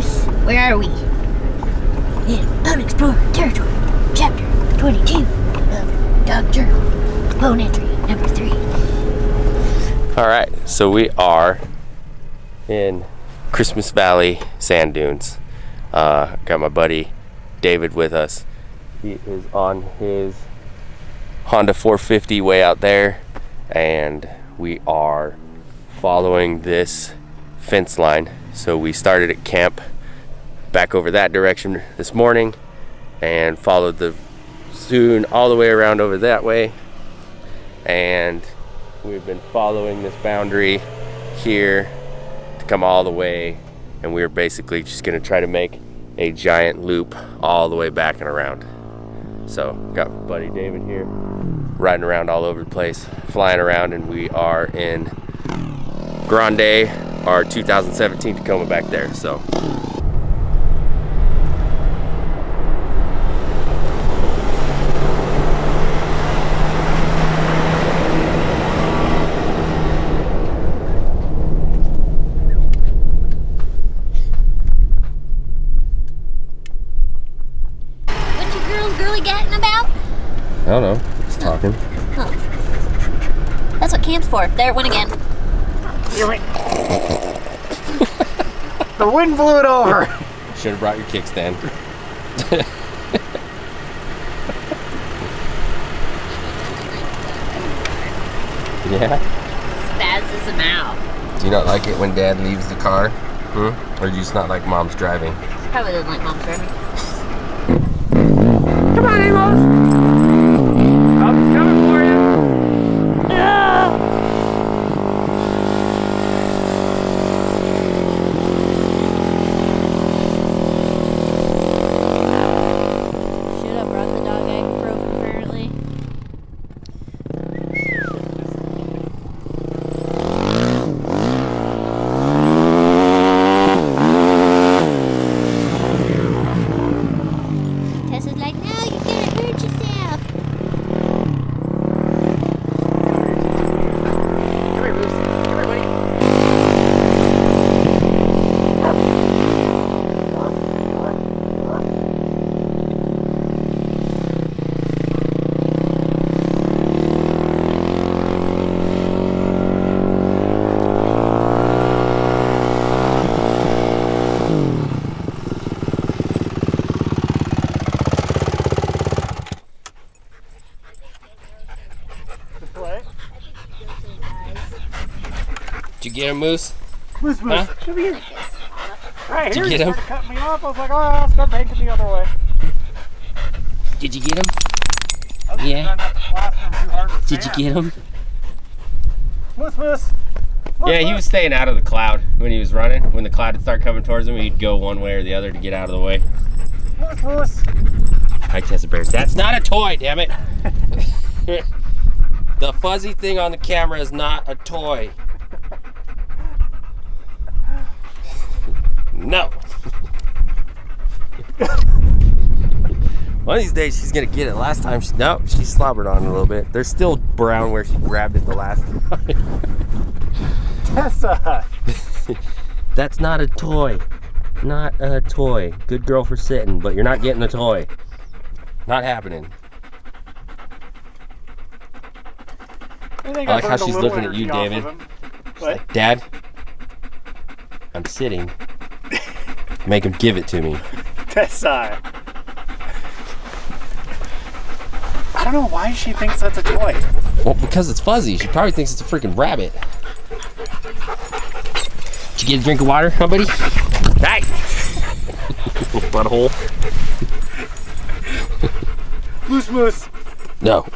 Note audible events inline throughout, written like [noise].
Alright, where are we? In Unexplored Territory, Chapter 22 of Dog Journal, Component Entry Number 3. All right, so we are in Christmas Valley Sand Dunes. Uh, got my buddy David with us. He is on his Honda 450 way out there, and we are following this fence line. So we started at camp back over that direction this morning and followed the dune all the way around over that way. And we've been following this boundary here to come all the way. And we're basically just going to try to make a giant loop all the way back and around. So got buddy david here riding around all over the place flying around and we are in grande our 2017 tacoma back there so What you girls girly gatting about? i don't know just talking Huh. That's what camp's for. There it went again. [laughs] The wind blew it over. [laughs] should have brought your kickstand [laughs] yeah Spazzes him out. Do you not like it when dad leaves the car? Hmm? Or do you just not like mom's driving? Probably doesn't like mom's driving. Come on, Amos. I'm coming for you. Yeah. Should have brought the dog ibuprofen apparently. Tessa's like, no, you're gonna hurt yourself. Come here, Bruce. Come here, buddy. What? Did you get him, Moose? Moose, moose. Huh? Come here. Right Did you here, get him? started cutting me off. I was like, ah, oh, I'll start banking the other way. Did you get him? I Yeah. trying not to blast him too hard Did you get him? Moose, moose. Moose, Yeah, he was staying out of the cloud when he was running. When the cloud would start coming towards him, he'd go one way or the other to get out of the way. Moose, moose. Hi, Tessa Bears. That's not a toy, damn it. [laughs] [laughs] the fuzzy thing on the camera is not a toy. No. One of these days she's gonna get it. Last time she no, she slobbered on it a little bit. They're still brown where she grabbed it the last time. [laughs] Tessa. [laughs] That's not a toy. Not a toy. Good girl for sitting, but you're not getting a toy. Not happening. I, I like how she's looking at you, David. Like, Dad, I'm sitting. Make him give it to me. Tessa. I don't know why she thinks that's a toy. Well, because it's fuzzy. She probably thinks it's a freaking rabbit. Did you get a drink of water, huh, buddy? Hey! Butthole. Moose, moose. No.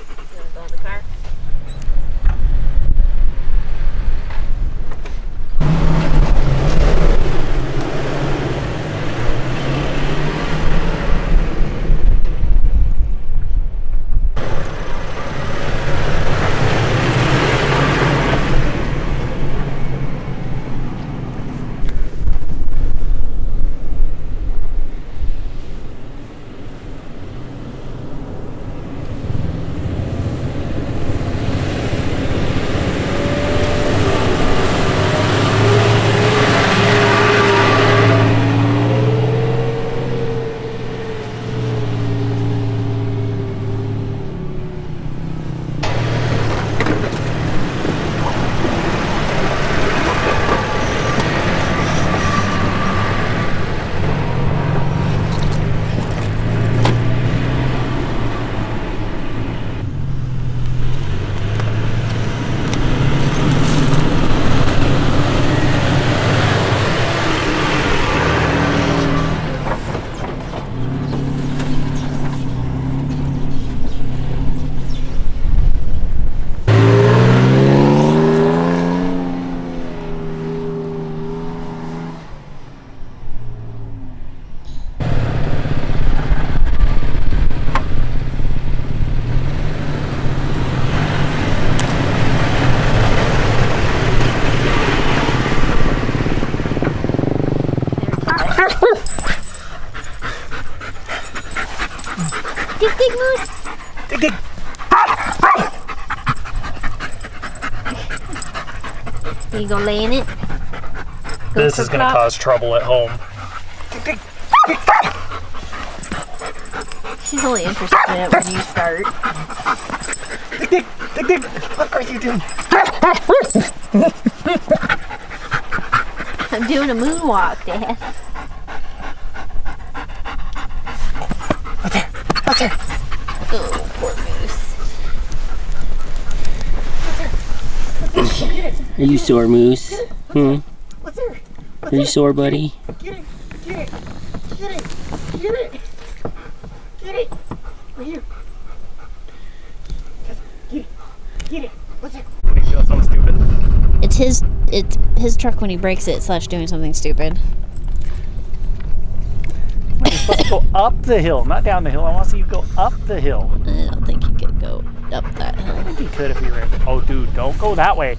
You go lay in it. Go This is gonna pop. cause trouble at home. She's only interested in it when you start. What are you doing? I'm doing a moonwalk, Dad. What's there? Oh, poor moose. Are you sore, Moose? Hmm? What's there? Are you sore, buddy? Get it, get it, get it, get it, get it. Right here. Get it, get it. What's there? When he feels something stupid. It's his. It's his truck when he breaks it slash doing something stupid. You're supposed to go [laughs] up the hill, not down the hill. I want to see you go up the hill. I don't think he could go up that hill. I think you could if you were. Oh, dude, don't go that way.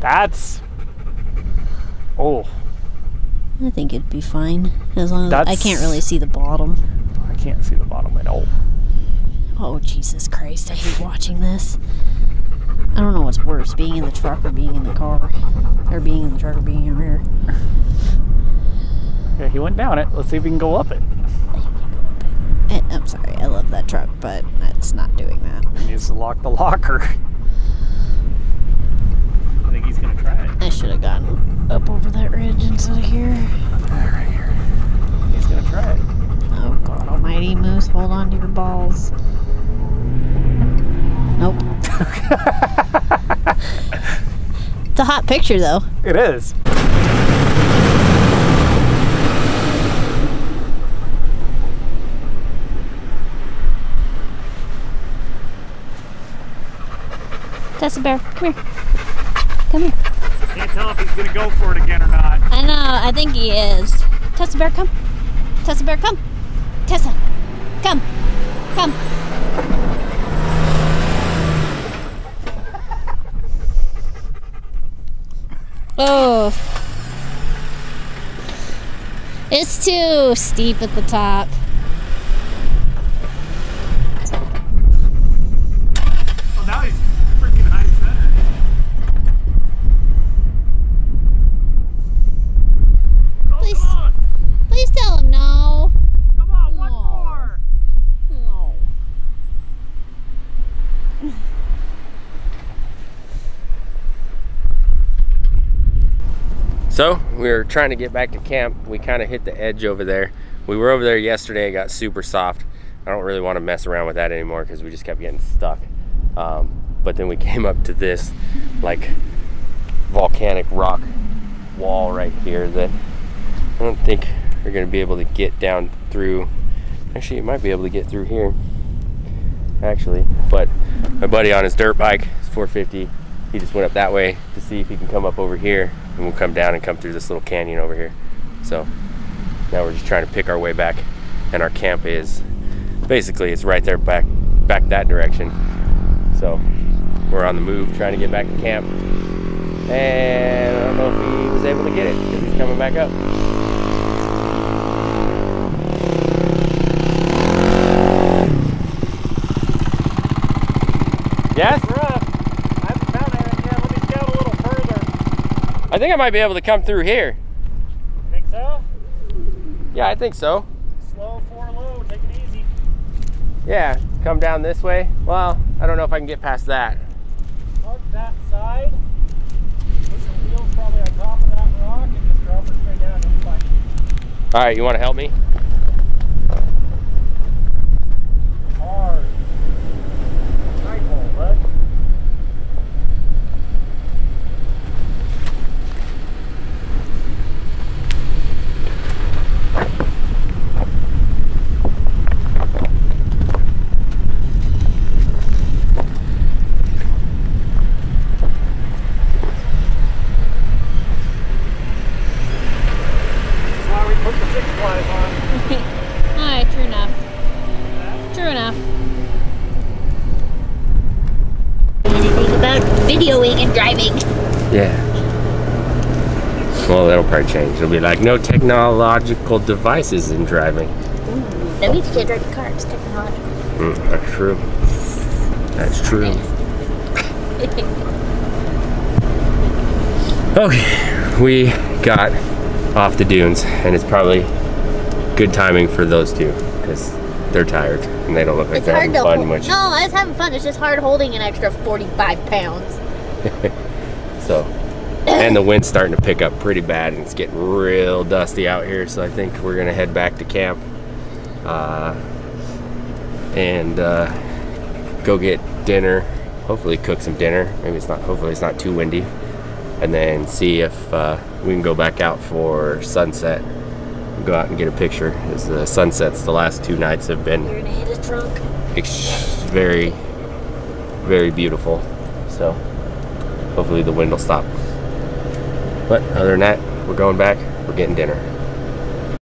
That's. Oh, I think it'd be fine as long as I can't really see the bottom. I can't see the bottom at all. Oh Jesus Christ! I hate watching this. I don't know what's worse, being in the truck or being in the car, or being in the truck or being in here. Yeah, he went down it. Let's see if we can go up it. I, I'm sorry, I love that truck, but it's not doing that. He needs to lock the locker. [laughs] I think he's gonna try it. I should have gotten up over that ridge instead of here. Right here. He's gonna try it. Oh God Almighty, Moose, hold on to your balls. Nope. [laughs] it's a hot picture, though. It is. That's Tessa Bear, come here. Come here. Can't tell if he's gonna go for it again or not. I know, I think he is. Tessa Bear, come. Tessa Bear, come. Tessa, come. Come. Oh. It's too steep at the top. Oh, now he's freaking high center. Oh, Please. come on. Please tell him no. Come on, one No. more. No. So we were trying to get back to camp. We kind of hit the edge over there. We were over there yesterday. It got super soft. I don't really want to mess around with that anymore because we just kept getting stuck. Um, but then we [laughs] came up to this like volcanic rock wall right here that I don't think we're gonna be able to get down through. Actually, you might be able to get through here. Actually, but my buddy on his dirt bike, his 450, he just went up that way to see if he can come up over here and we'll come down and come through this little canyon over here. So now we're just trying to pick our way back and our camp is basically it's right there back back that direction. So we're on the move trying to get back to camp. And I don't know if he was able to get it because he's coming back up. Yes think I might be able to come through here Think so? yeah I think so Slow, four low. Take it easy. Yeah, come down this way. Well, I don't know if I can get past that. Mark that side. Put your wheels probably on top of that rock and just drop it straight down. You'll be fine. All right, you want to help me? Hard. Tight hole, bud. That's why we put the six flies on. Alright, true enough. True enough. Anything about videoing and driving? Yeah. Well, that'll probably change. It'll be like no technological devices in driving. That means you can't drive the car. It's technological. Mm, that's true. That's true. [laughs] Okay, we got off the dunes, and it's probably good timing for those two because they're tired and they don't look like It's they're having fun hold. much. No, I was having fun. It's just hard holding an extra 45 pounds. [laughs] So, and the wind's starting to pick up pretty bad, and it's getting real dusty out here. So I think we're gonna head back to camp, uh, and uh, go get dinner. Hopefully, cook some dinner. Maybe it's not. Hopefully, it's not too windy, and then see if uh, we can go back out for sunset. Go out and get a picture. As the sunsets, the last two nights have been You're gonna hit trunk. ex- very, very beautiful. So hopefully the wind will stop. But other than that, we're going back. We're getting dinner.